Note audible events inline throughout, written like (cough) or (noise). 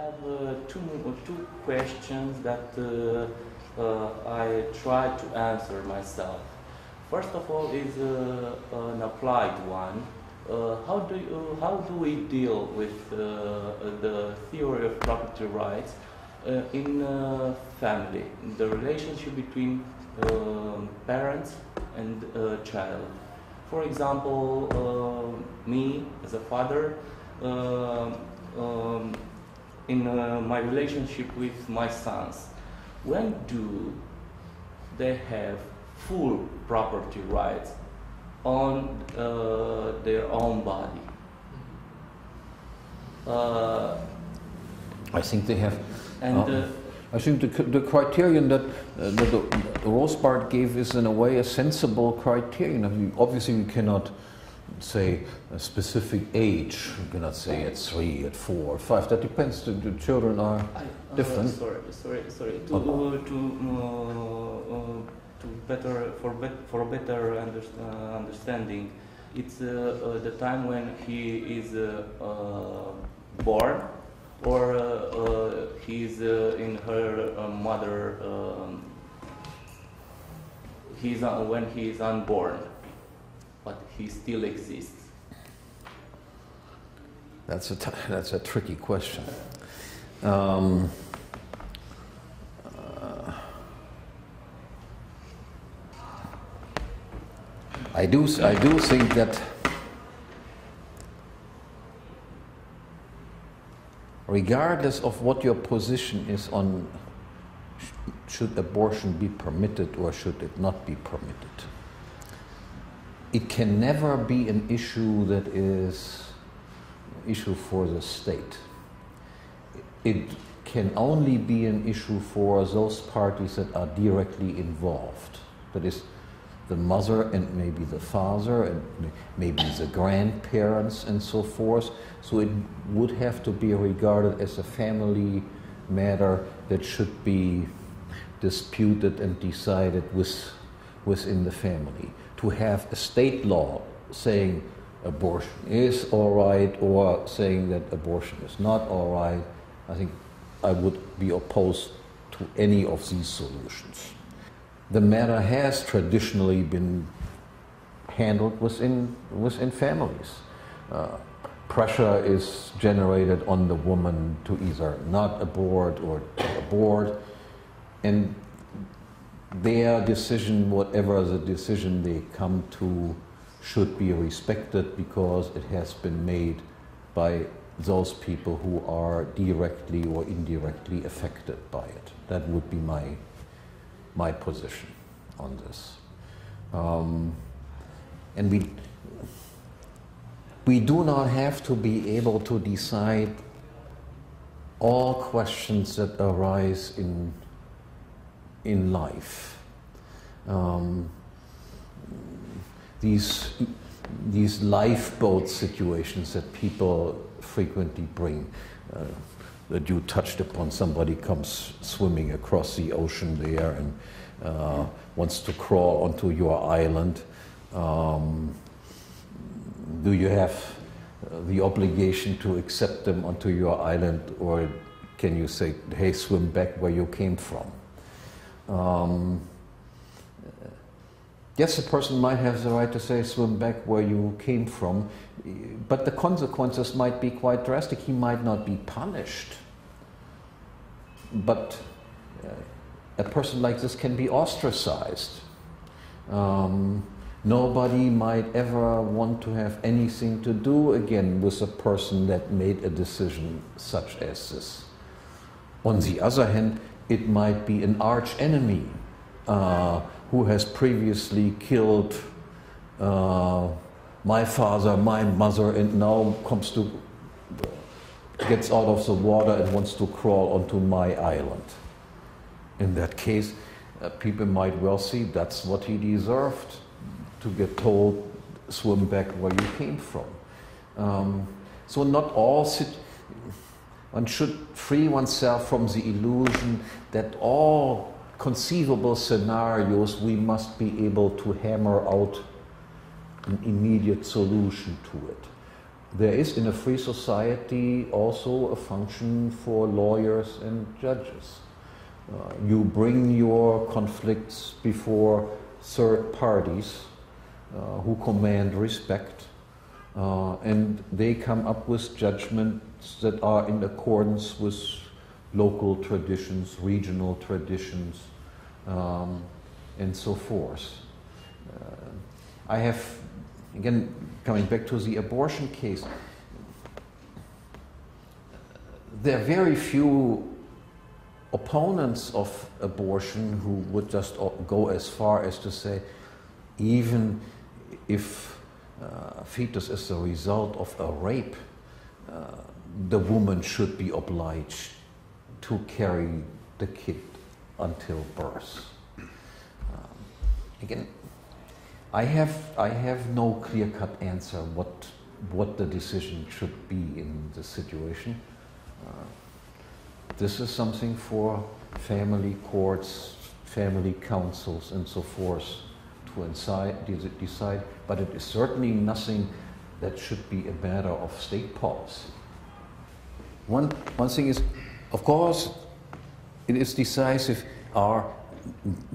have uh, two, two questions that uh, uh, I try to answer myself. First of all is uh, an applied one. Uh, how, do you, how do we deal with uh, the theory of property rights uh, in uh, family, the relationship between um parents and uh, child? For example, uh, me as a father, um, um, in uh, my relationship with my sons, when do they have full property rights on uh, their own body? Uh, I think they have. and uh, uh, I think the, the criterion that, uh, that the, Rothbard gave is in a way a sensible criterion. I mean, obviously, we cannot say a specific age. We cannot say at three, at four, five. That depends. The, the children are. I, uh, different. sorry, sorry, sorry. To Oh. uh, to uh, uh, to better for bet, for better under, uh, understanding, it's uh, uh, the time when he is uh, uh, born, or uh, uh, he's uh, in her uh, mother. Um, he's uh, when he is unborn, but he still exists. That's a, t- (laughs) that's a tricky question. Um, uh, I do, I do think that regardless of what your position is on sh- should abortion be permitted or should it not be permitted, it can never be an issue that is an issue for the state. It can only be an issue for those parties that are directly involved. That is, the mother and maybe the father and maybe the grandparents and so forth. So it would have to be regarded as a family matter that should be disputed and decided with, within the family. To have a state law saying abortion is all right or saying that abortion is not all right, I think I would be opposed to any of these solutions. The matter has traditionally been handled within, within families. Uh, pressure is generated on the woman to either not abort or to abort, and their decision, whatever the decision they come to, should be respected because it has been made by those people who are directly or indirectly affected by it. That would be my, my position on this. Um, and we, we do not have to be able to decide all questions that arise in, in life. Um, these, these lifeboat situations that people frequently bring. Uh, that you touched upon somebody comes swimming across the ocean there and uh, wants to crawl onto your island. Um, do you have uh, the obligation to accept them onto your island, or can you say, hey, swim back where you came from? Um, yes, a person might have the right to say, swim back where you came from, but the consequences might be quite drastic. He might not be punished, but uh, a person like this can be ostracized. Um, nobody might ever want to have anything to do again with a person that made a decision such as this. On the other hand, it might be an arch enemy uh, who has previously killed uh, my father, my mother, and now comes to gets out of the water and wants to crawl onto my island. In that case, uh, people might well see that's what he deserved to get told, swim back where you came from. Um, so, not all. Sit- one should free oneself from the illusion that all conceivable scenarios we must be able to hammer out an immediate solution to it. there is in a free society also a function for lawyers and judges. Uh, you bring your conflicts before third parties uh, who command respect, uh, and they come up with judgments that are in accordance with local traditions, regional traditions, um, and so forth. Uh, I have, again, coming back to the abortion case, there are very few opponents of abortion who would just go as far as to say, even if uh, fetus is the result of a rape, uh, the woman should be obliged to carry the kid until birth. Um, again, I have, I have no clear cut answer what, what the decision should be in this situation. Uh, this is something for family courts, family councils, and so forth to inside, decide, but it is certainly nothing that should be a matter of state policy. One, one thing is, of course, it is decisive are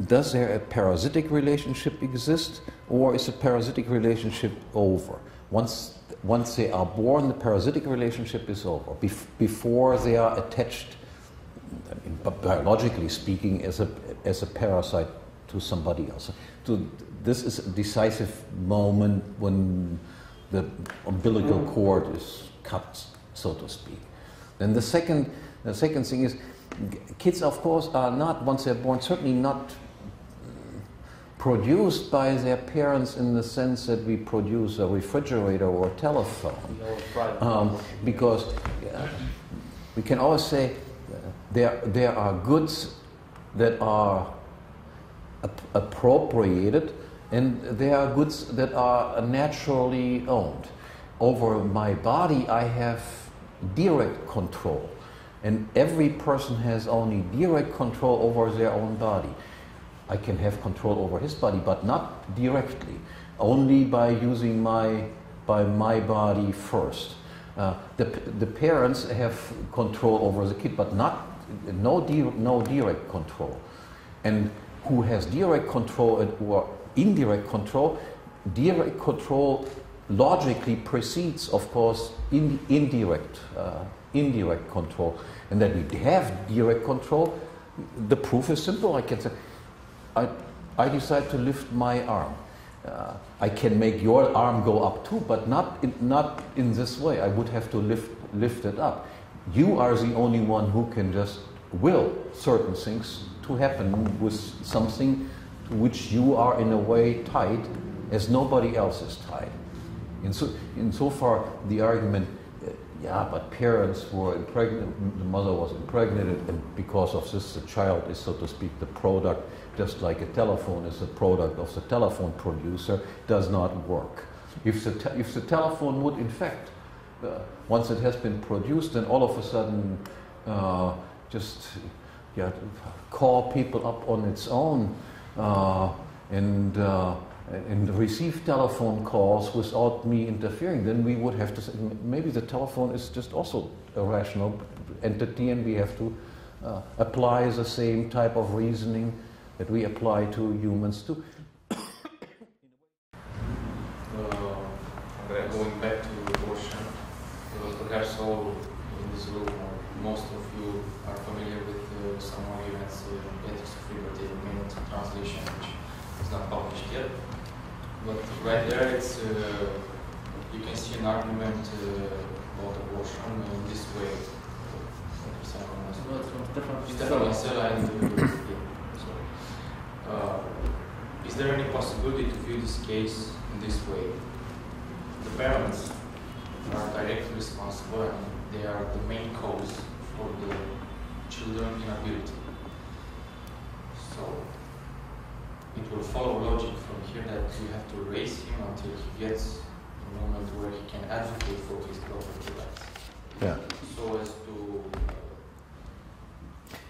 does there a parasitic relationship exist or is a parasitic relationship over? Once, once they are born, the parasitic relationship is over. Bef- before they are attached, I mean, biologically speaking, as a, as a parasite to somebody else. So this is a decisive moment when the umbilical cord is cut, so to speak. Then the second, the second thing is kids, of course, are not, once they're born, certainly not produced by their parents in the sense that we produce a refrigerator or a telephone. Um, because uh, we can always say uh, there, there are goods that are ap- appropriated and there are goods that are naturally owned. Over my body, I have direct control. And every person has only direct control over their own body. I can have control over his body, but not directly, only by using my, by my body first. Uh, the, the parents have control over the kid, but not, no, di- no direct control. And who has direct control and, or indirect control? Direct control logically precedes, of course, in, indirect, uh, indirect control and that we have direct control, the proof is simple. I can say, I, I decide to lift my arm. Uh, I can make your arm go up too, but not in, not in this way. I would have to lift, lift it up. You are the only one who can just will certain things to happen with something to which you are in a way tied as nobody else is tied. In so, in so far, the argument yeah, but parents were impregnated, the mother was impregnated, and because of this, the child is, so to speak, the product, just like a telephone is a product of the telephone producer, does not work. If the, if the telephone would, in fact, uh, once it has been produced, then all of a sudden uh, just yeah, call people up on its own uh, and uh, and receive telephone calls without me interfering, then we would have to say maybe the telephone is just also a rational entity and we have to uh, apply the same type of reasoning that we apply to humans too. uh, going back to abortion, uh, perhaps all in this room, most of you are familiar with uh, some arguments uh, Ethics of Liberty, minute translation, which is not published yet. But right there, it's uh, you can see an argument uh, about abortion in this way. Stephan Kinsella and uh, is there any possibility to view this case in this way? The parents are directly responsible and they are the main cause for the children inability. So it will follow logic from here that you have to raise him until he gets a moment where he can advocate for his property rights. Yeah. So as to. Uh,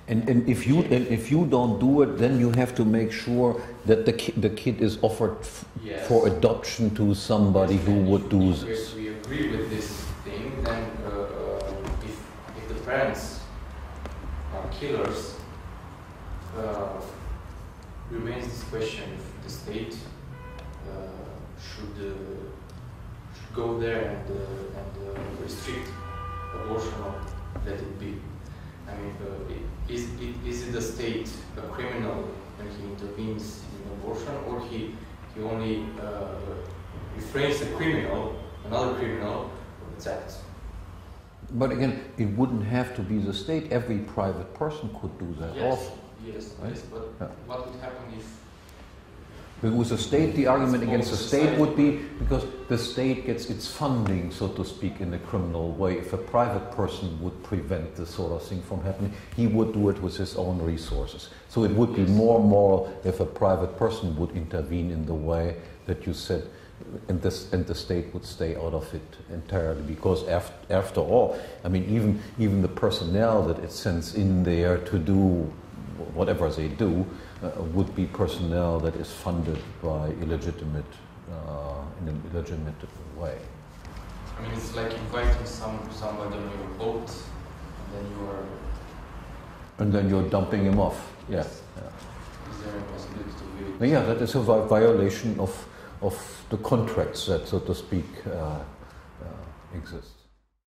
and, and if you and if you don't do it, then you have to make sure that the ki- the kid is offered f- Yes. for adoption to somebody who would do this. Killers, uh, remains this question if the state uh, should, uh, should go there and, uh, and restrict abortion or let it be. I mean, uh, i- is, it the state a criminal when he intervenes in abortion, or he, he only uh, refrains the criminal, another criminal, from its acts? But again, it wouldn't have to be the state. Every private person could do that Yes, also. yes, Right? yes, but Yeah. what would happen if with the state, the argument against the state would be because the state gets its funding, so to speak, in a criminal way. If a private person would prevent this sort of thing from happening, he would do it with his own resources. So it would be more moral if a private person would intervene in the way that you said, and, this, and the state would stay out of it entirely. Because after, after all, I mean, even, even the personnel that it sends in there to do whatever they do uh, would be personnel that is funded by illegitimate, uh, in an illegitimate way. I mean, it's like inviting some somebody on your boat, and then you are. And then you're dumping him off. Yeah. Yes. yeah. Is there a possibility to do it? But yeah, that is a violation of, of the contracts that, so to speak, uh, uh, exist.